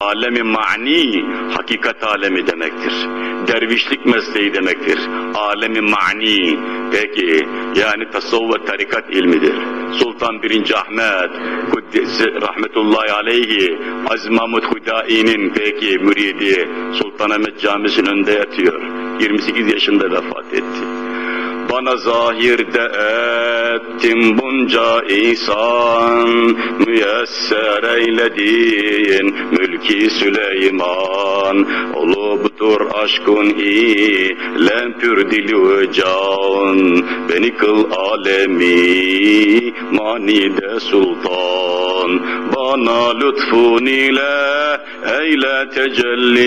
Alemi mani, hakikat alemi demektir. Dervişlik mesleği demektir. Alemi mani, peki yani tasavvuf ve tarikat ilmidir. Sultan 1. Ahmet, Kuddesi rahmetullahi aleyhi, Aziz Mahmud Hudai'nin peki müridi Sultanahmet Camisi'nin önünde yatıyor. 28 yaşında vefat etti. Bana zahirde ettin bunca ihsan, müyesser eyledin mülki Süleyman. Olubdur aşkın ile pürdilü can, beni kıl alemi manide sultan. Bana lütfun ile eyle tecelli,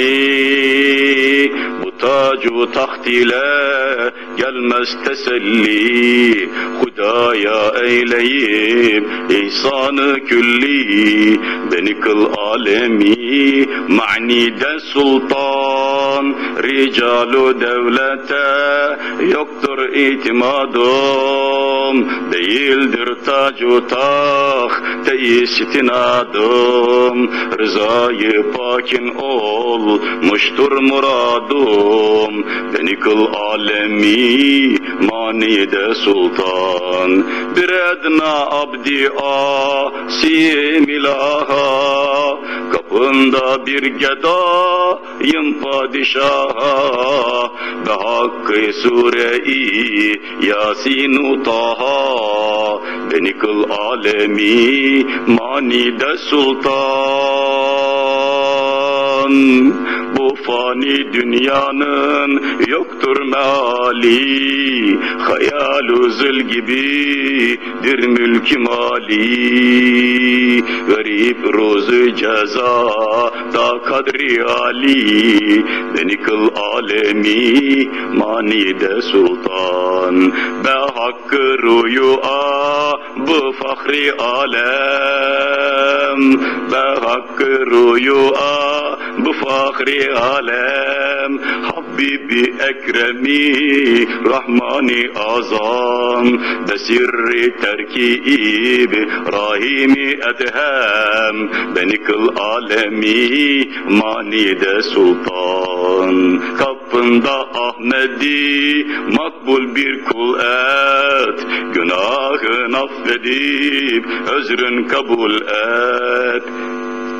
tacu taht ile gelmez teselli. Hudaya eyleyip ihsanı külli. Beni kıl alemi manide sultan Ricalu devlete yoktur itimadım Değildir tacu tak istinadым Rızayı pakin olmuştur muradım Beni kıl alemi manide sultan. Bir edna abdi asim ilaha Kapında bir gedayım padişaha. Be hakkı sure-i Yasin Taha Beni kıl alemi manide sultan Bu fani dünyanın yoktur meali Hayalu zül gibidir mülk mali. Verip rozu ceza da kadri ali Beni kıl alemi manide sultan. Be hakkı rüya bu fahri alem. Be hakkı rüya bu fahri alem Habibi Ekremi Rahmani Azam. Besirri terkib Rahimi Edhem. Beni kıl alemi Manide Sultan. Kapında Ahmedi Makbul bir kul et. Günahın affedip Özrün kabul et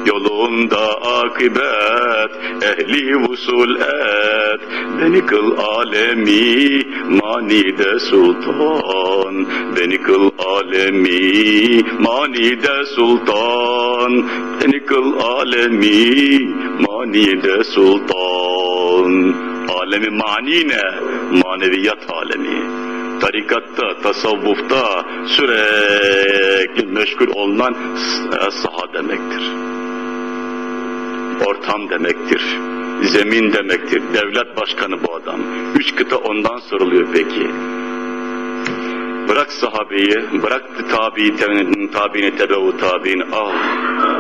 Yolunda akıbet, ehli usul et, beni kıl alemi, manide sultan, beni kıl alemi, manide sultan, beni kıl alemi, manide sultan. Alemi mani ne? Maneviyat alemi tarikatta, tasavvufta sürekli meşgul olunan saha demektir. Ortam demektir. Zemin demektir. Devlet başkanı bu adam. Üç kıta ondan soruluyor peki. Bırak sahabeyi, bırak tabi, tabiini, tebevu tabiini, al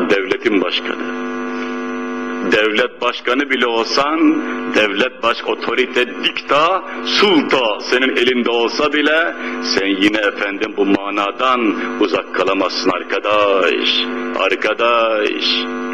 devletin başkanı devlet başkanı bile olsan, devlet baş otorite dikta, sulta senin elinde olsa bile sen yine efendim bu manadan uzak kalamazsın arkadaş. Arkadaş.